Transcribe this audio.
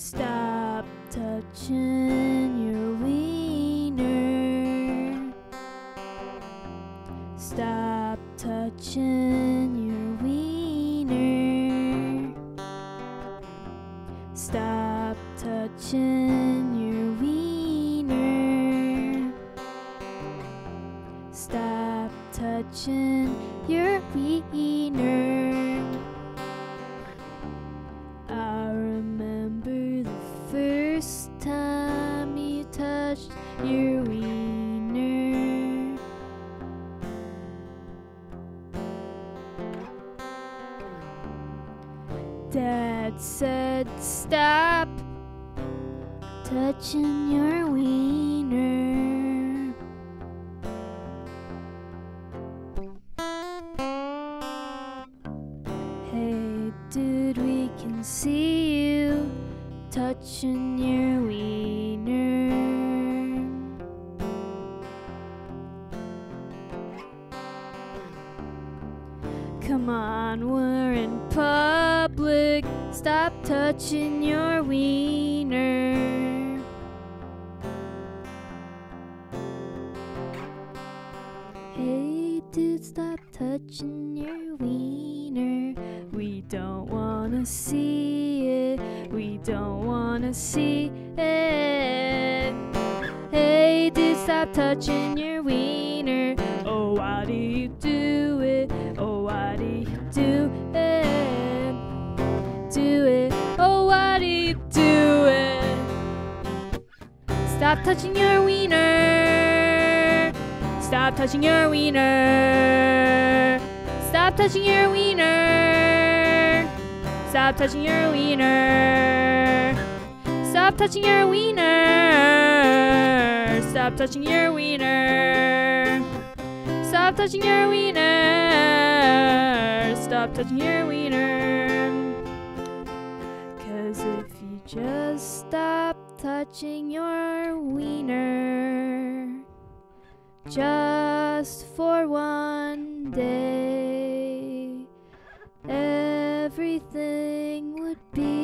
Stop touching your wiener. Stop touching your wiener. Stop touching your wiener. Stop touching your wiener. First time you touched your wiener. Dad said, Stop touching your wiener. Hey, dude, we can see you touching your wiener. Come on, we're in public. Stop touching your wiener. Hey, dude, stop touching your wiener. We don't wanna see We don't wanna see it. Hey, dude, stop touching your wiener. Oh, why do you do it? Oh, why do you do it? Do it. Oh, why do you do it? Stop touching your wiener. Stop touching your wiener. Stop touching your wiener. Stop touching your wiener. Stop touching your wiener. Stop touching your wiener. Stop touching your wiener. Stop touching your wiener. Cause if you just stop touching your wiener just for one day everything would be